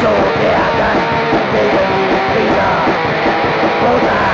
そうではない。